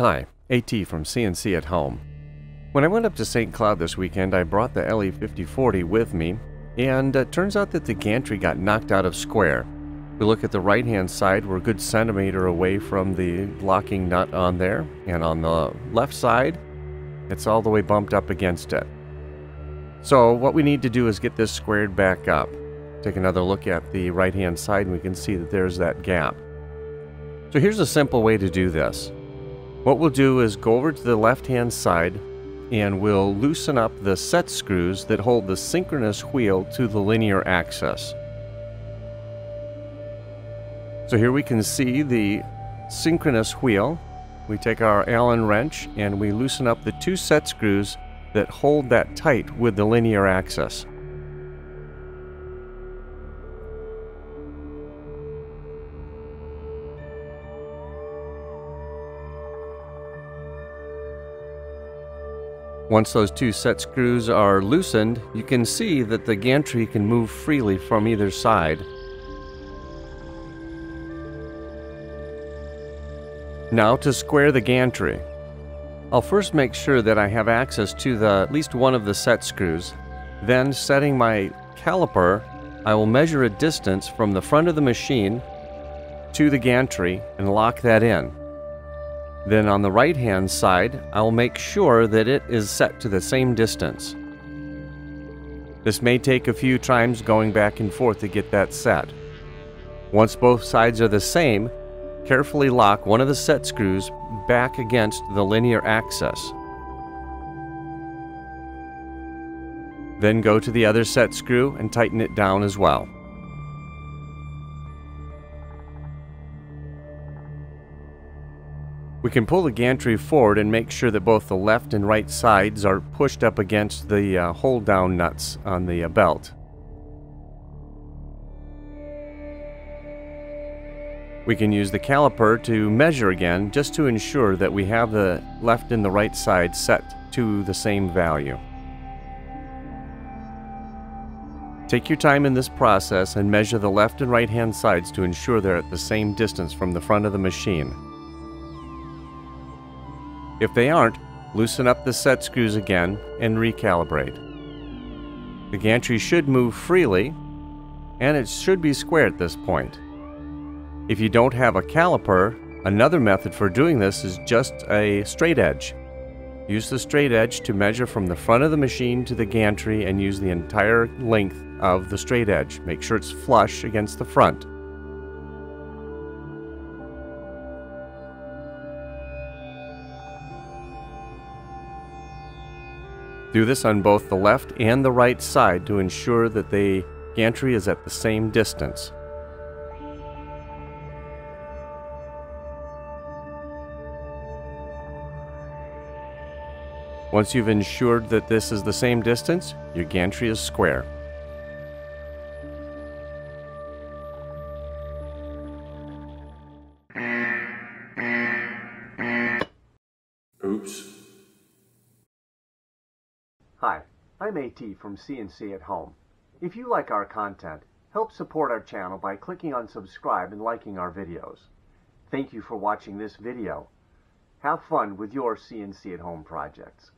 Hi, AT from CNC at Home. When I went up to St. Cloud this weekend, I brought the LE5040 with me, and it turns out that the gantry got knocked out of square. We look at the right hand side, we're a good centimeter away from the locking nut on there, and on the left side, it's all the way bumped up against it. So what we need to do is get this squared back up. Take another look at the right hand side and we can see that there's that gap. So here's a simple way to do this. What we'll do is go over to the left hand side and we'll loosen up the set screws that hold the synchronous wheel to the linear axis. So here we can see the synchronous wheel. We take our Allen wrench and we loosen up the two set screws that hold that tight with the linear axis. Once those two set screws are loosened, you can see that the gantry can move freely from either side. Now to square the gantry. I'll first make sure that I have access to the, at least one of the set screws. Then setting my caliper, I will measure a distance from the front of the machine to the gantry and lock that in. Then on the right hand side, I'll make sure that it is set to the same distance. This may take a few times going back and forth to get that set. Once both sides are the same, carefully lock one of the set screws back against the linear axis. Then go to the other set screw and tighten it down as well. We can pull the gantry forward and make sure that both the left and right sides are pushed up against the uh, hold down nuts on the uh, belt. We can use the caliper to measure again just to ensure that we have the left and the right side set to the same value. Take your time in this process and measure the left and right hand sides to ensure they're at the same distance from the front of the machine. If they aren't, loosen up the set screws again and recalibrate. The gantry should move freely, and it should be square at this point. If you don't have a caliper, another method for doing this is just a straight edge. Use the straight edge to measure from the front of the machine to the gantry and use the entire length of the straight edge. Make sure it's flush against the front. Do this on both the left and the right side to ensure that the gantry is at the same distance. Once you've ensured that this is the same distance, your gantry is square. I'm AT from CNC at Home. If you like our content, help support our channel by clicking on subscribe and liking our videos. Thank you for watching this video. Have fun with your CNC at Home projects.